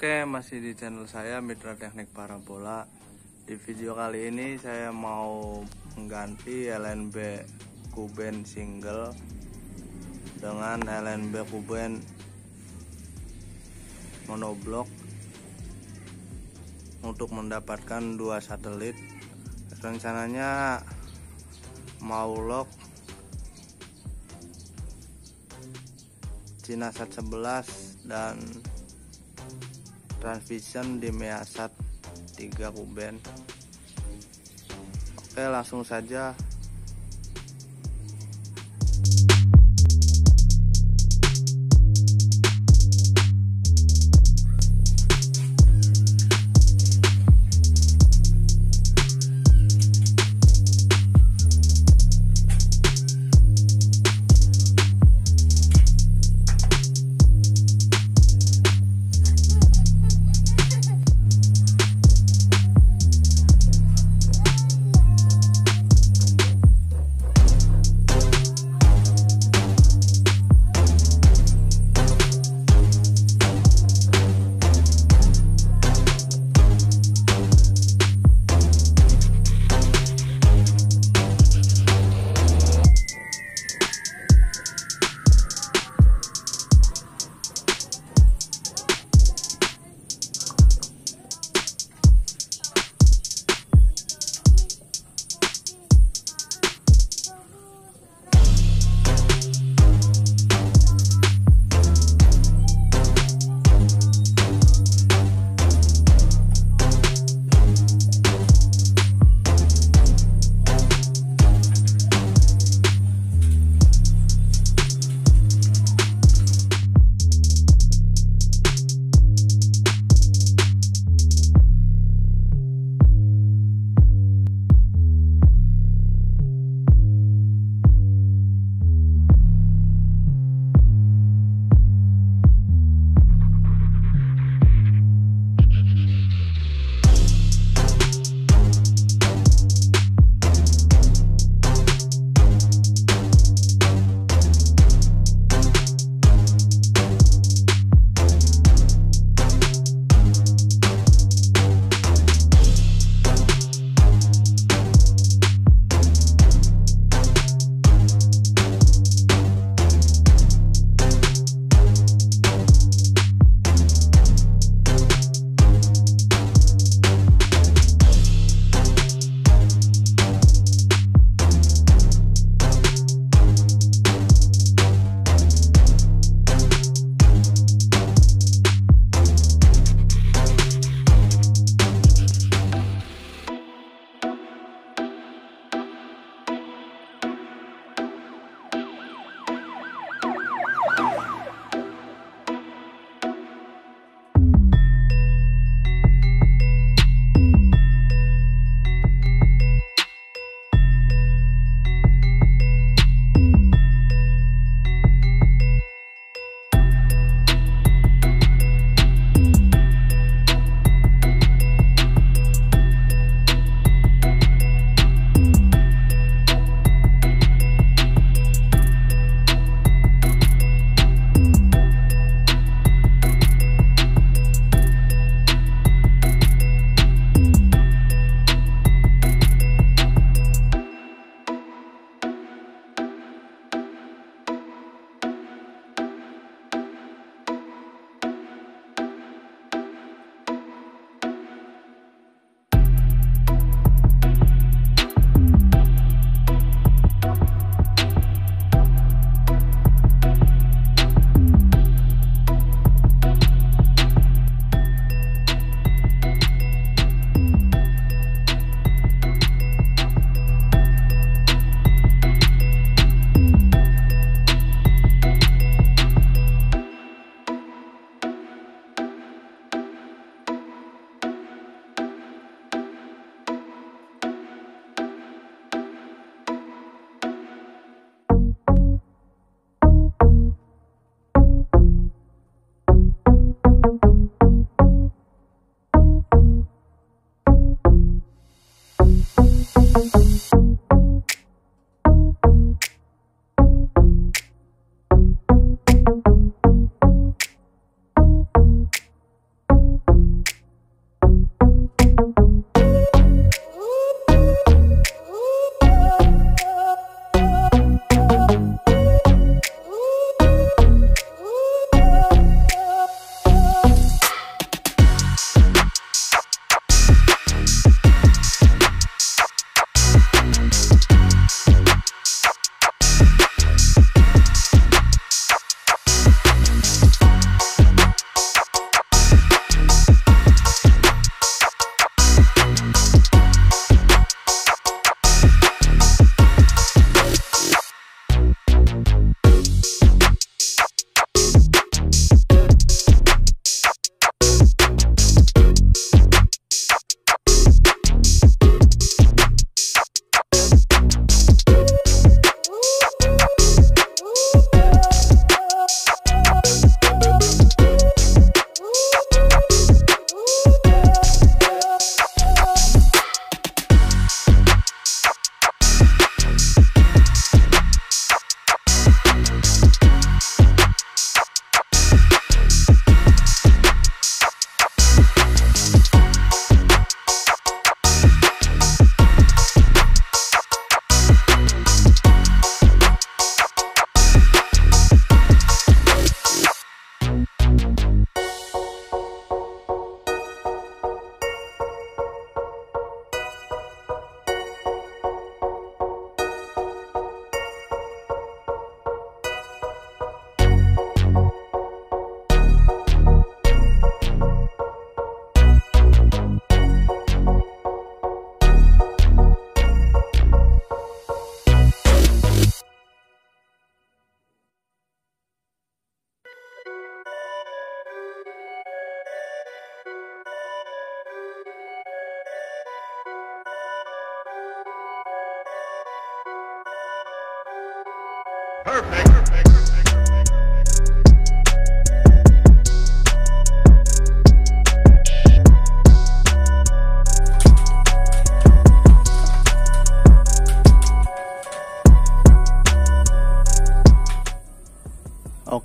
Oke, masih di channel saya Mitra Teknik Parabola. Di video kali ini saya mau mengganti LNB Kuben single dengan LNB Kuben monoblok untuk mendapatkan dua satelit. Rencananya mau lock Cinasat 11 dan transvision di Measat 3 kuben oke langsung saja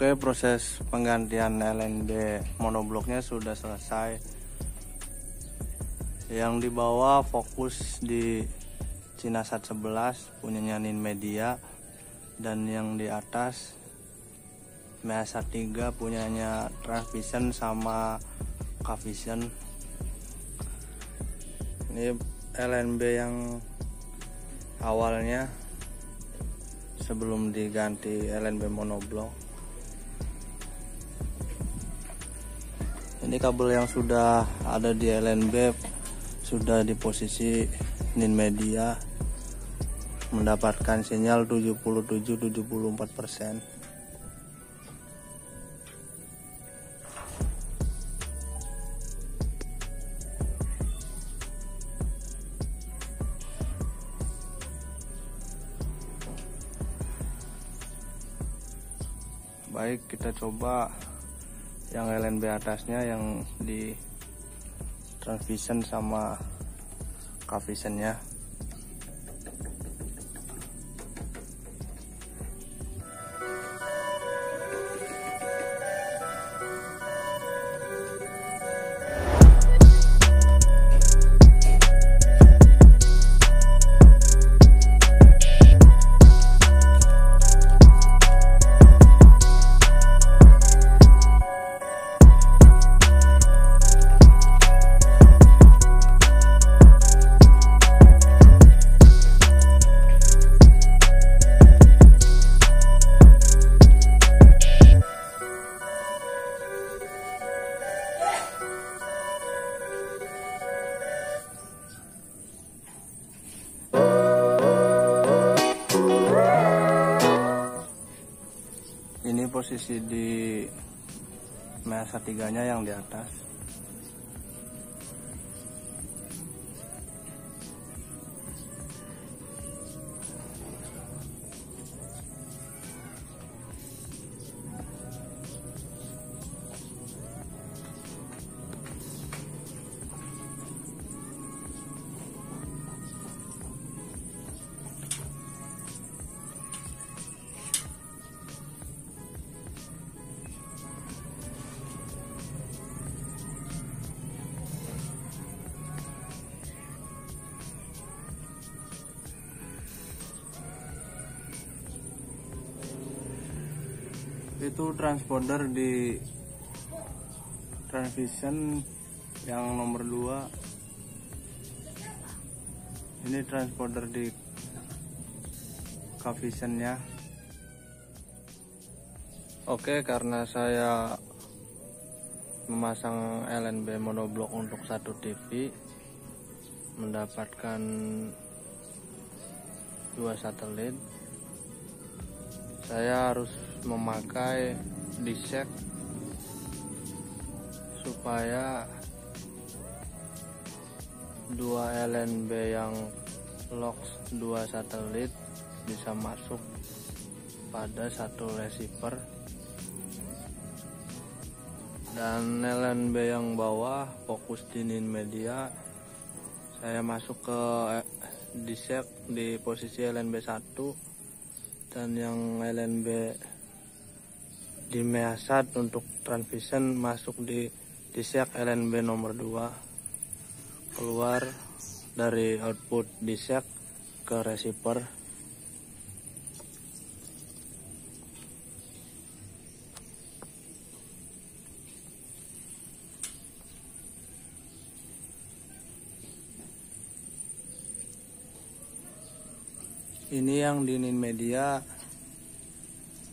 Oke proses penggantian LNB monobloknya sudah selesai. Yang di bawah fokus di Cinasat 11 punyanya Nin Media. Dan yang di atas Measat 3 punyanya Transvision sama Kavision ini LNB yang awalnya sebelum diganti LNB monoblok ini kabel yang sudah ada di LNB sudah di posisi nin media mendapatkan sinyal 77-74 persen. Baik kita coba yang LNB atasnya yang di transvision sama Kavisionnya posisi di mesa tiganya yang di atas itu transponder di transmission yang nomor 2 ini transponder di Kavisionnya Oke karena saya memasang LNB monoblok untuk satu TV mendapatkan dua satelit saya harus memakai disek supaya dua LNB yang LOX dua satelit bisa masuk pada satu receiver. Dan LNB yang bawah fokus dinin media saya masuk ke eh, disek di posisi LNB 1 dan yang LNB di Measat untuk transmission masuk di disek LNB nomor 2 keluar dari output disek ke receiver. Ini yang dinin media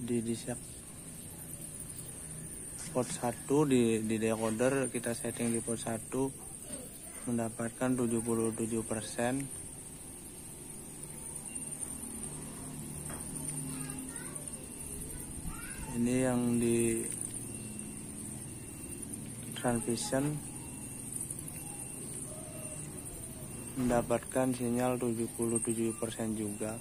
di disek port 1 di, di decoder kita setting di port 1 mendapatkan 77% ini yang di transmission mendapatkan sinyal 77% juga.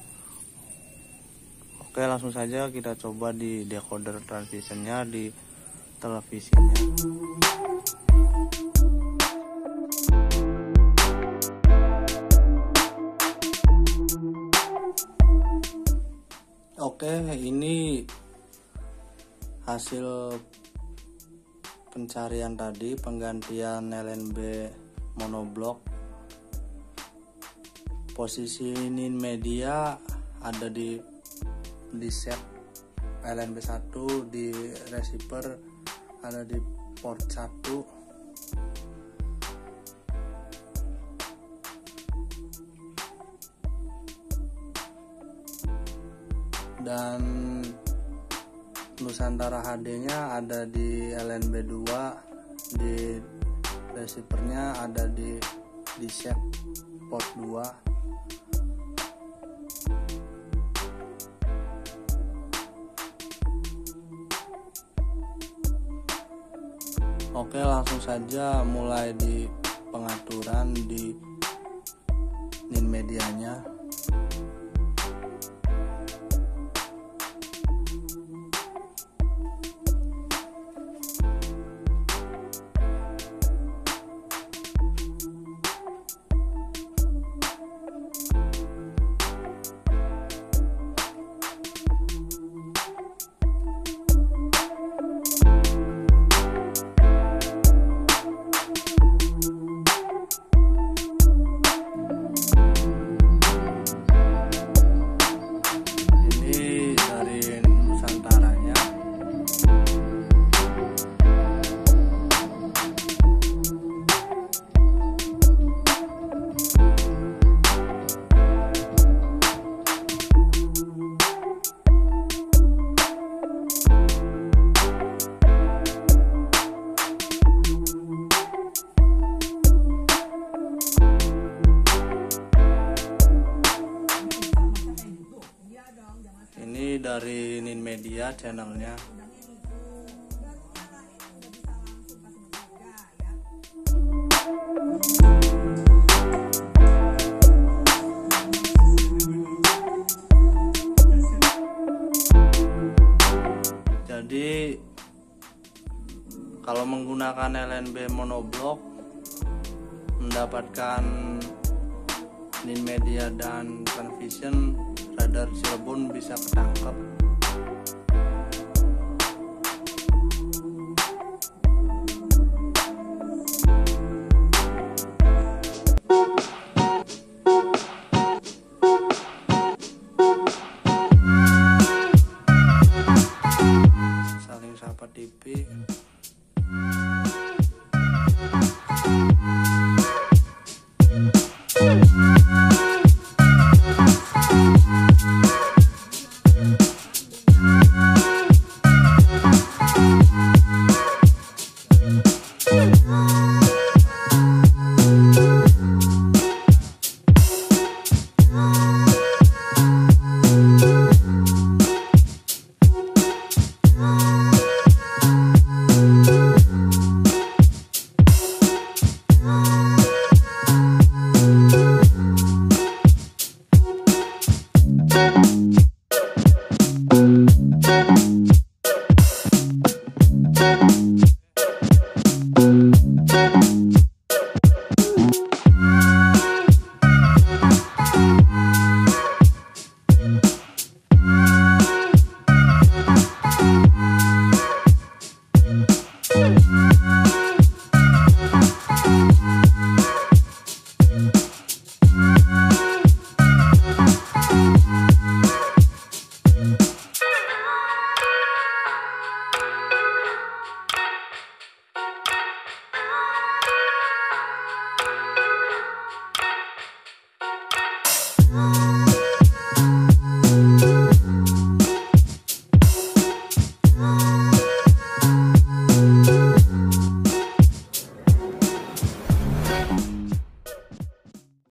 Oke langsung saja kita coba di decoder transvisionnya di televisinya Oke ini hasil pencarian tadi penggantian LNB monoblok. Posisi ini media ada di di set LNB 1 di receiver ada di port 1 dan Nusantara HD nya ada di LNB 2 di receivernya ada di di port 2 Oke langsung saja mulai di pengaturan di nin medianya Media channelnya. Jadi kalau menggunakan LNB monoblok mendapatkan Nin Media dan Transvision radar Cirebon bisa ketangkap